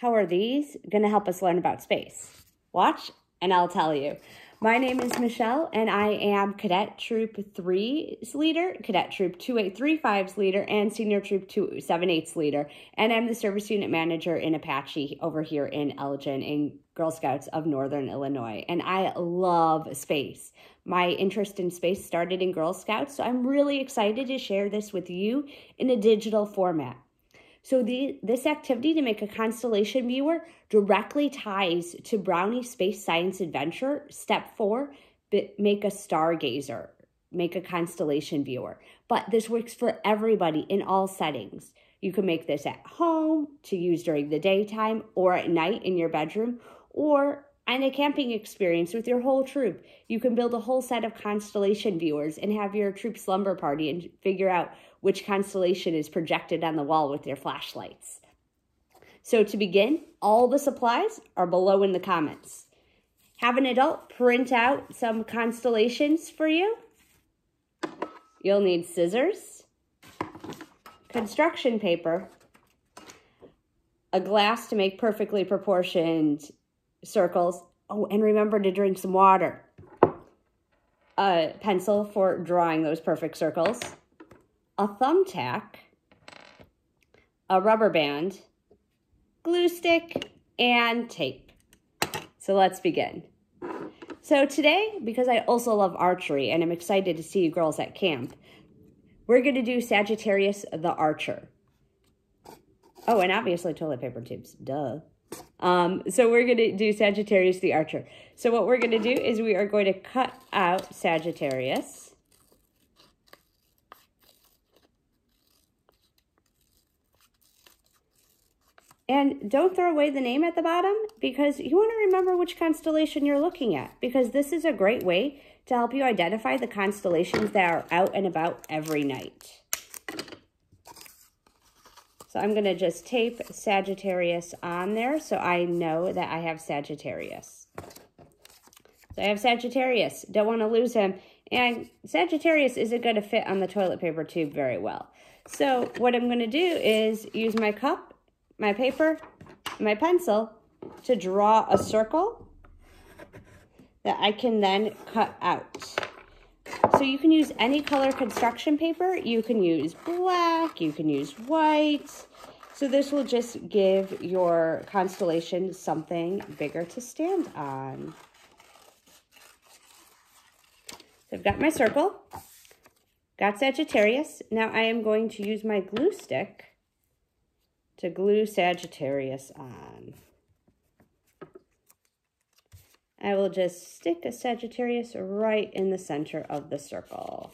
How are these going to help us learn about space? Watch and I'll tell you. My name is Michelle, and I am Cadet Troop 3's leader, Cadet Troop 2835's leader, and Senior Troop 278's leader. And I'm the Service Unit Manager in Apache over here in Elgin in Girl Scouts of Northern Illinois. And I love space. My interest in space started in Girl Scouts, so I'm really excited to share this with you in a digital format. So the, this activity to make a constellation viewer directly ties to Brownie Space Science Adventure. Step four, make a stargazer, make a constellation viewer. But this works for everybody in all settings. You can make this at home to use during the daytime or at night in your bedroom or and a camping experience with your whole troop. You can build a whole set of constellation viewers and have your troop slumber party and figure out which constellation is projected on the wall with your flashlights. So to begin, all the supplies are below in the comments. Have an adult print out some constellations for you. You'll need scissors, construction paper, a glass to make perfectly proportioned circles. Oh, and remember to drink some water. A pencil for drawing those perfect circles. A thumbtack. A rubber band. Glue stick and tape. So let's begin. So today, because I also love archery and I'm excited to see you girls at camp, we're going to do Sagittarius the Archer. Oh, and obviously toilet paper tubes. Duh. Um, so we're going to do Sagittarius the Archer. So what we're going to do is we are going to cut out Sagittarius. And don't throw away the name at the bottom because you want to remember which constellation you're looking at because this is a great way to help you identify the constellations that are out and about every night. So I'm going to just tape Sagittarius on there so I know that I have Sagittarius. So I have Sagittarius. Don't want to lose him. And Sagittarius isn't going to fit on the toilet paper tube very well. So what I'm going to do is use my cup, my paper, my pencil to draw a circle that I can then cut out. So you can use any color construction paper. You can use black, you can use white. So this will just give your constellation something bigger to stand on. So I've got my circle, got Sagittarius. Now I am going to use my glue stick to glue Sagittarius on. I will just stick a Sagittarius right in the center of the circle.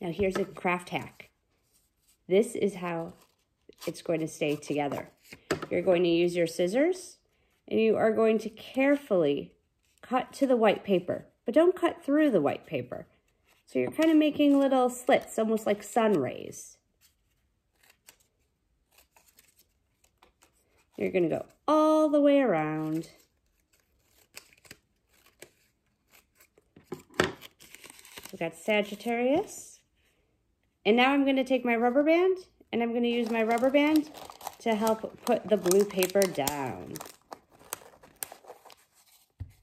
Now here's a craft hack. This is how it's going to stay together. You're going to use your scissors and you are going to carefully cut to the white paper, but don't cut through the white paper. So you're kind of making little slits, almost like sun rays. You're going to go all the way around. We've got Sagittarius. And now I'm going to take my rubber band and I'm going to use my rubber band to help put the blue paper down.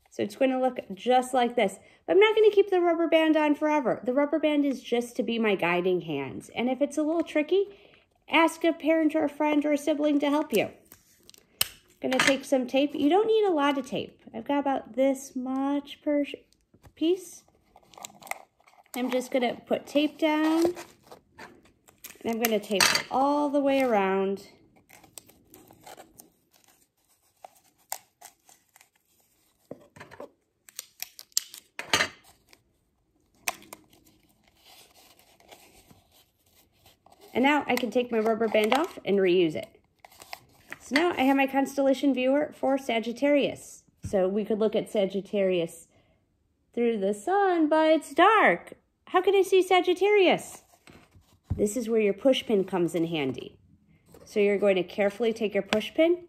So it's going to look just like this. But I'm not going to keep the rubber band on forever. The rubber band is just to be my guiding hands. And if it's a little tricky, ask a parent or a friend or a sibling to help you. Gonna take some tape. You don't need a lot of tape. I've got about this much per piece. I'm just gonna put tape down. And I'm gonna tape all the way around. And now I can take my rubber band off and reuse it. So now I have my constellation viewer for Sagittarius. So we could look at Sagittarius through the sun, but it's dark. How can I see Sagittarius? This is where your push pin comes in handy. So you're going to carefully take your push pin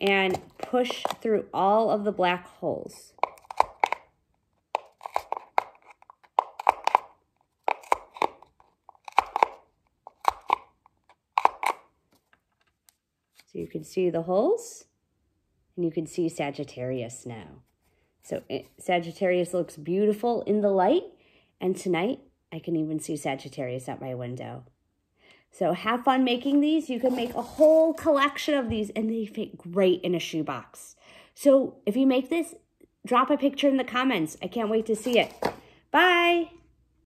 and push through all of the black holes. So you can see the holes and you can see Sagittarius now. So it, Sagittarius looks beautiful in the light and tonight I can even see Sagittarius at my window. So have fun making these. You can make a whole collection of these and they fit great in a shoebox. So if you make this, drop a picture in the comments. I can't wait to see it. Bye.